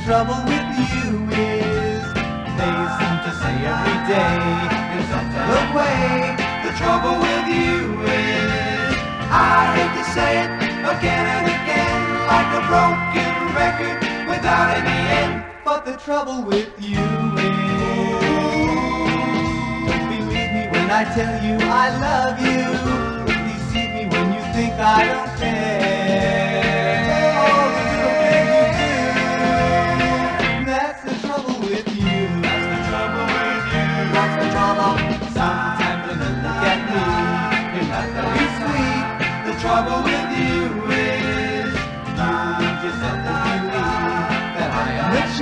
trouble with you is they seem to say every day in some subtle way. The trouble with you is I hate to say it again and again, like a broken record without any end. But the trouble with you is don't believe me when I tell you I love you. Deceive me when you think I don't care.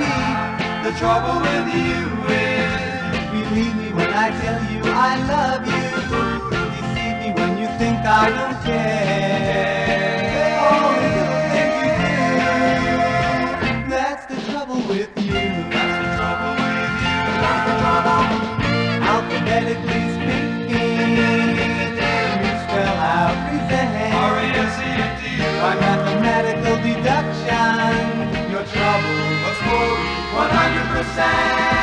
Cheat. The trouble with you is believe me when I tell you I love you. Deceive me when you think I don't care. Oh, the little thing you do. That's the trouble with you. That's the trouble with you. That's the trouble. Alphabetically speaking, you spell out resent. R-A-S-E-N-T. Be 100%.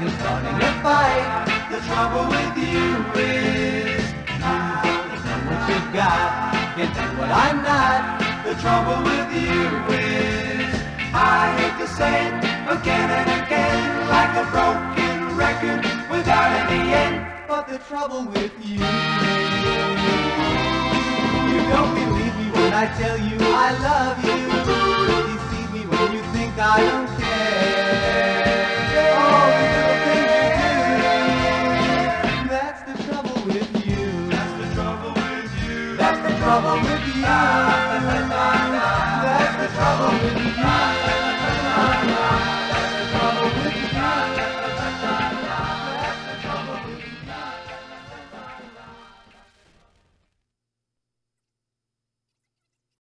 You're starting a fight. The trouble with you is you don't know what you got. Do what I'm not. The trouble with you is To say it again and again, like a broken record without any end. But the trouble with you you don't believe me when I tell you I love you. you. Deceive me when you think I don't care.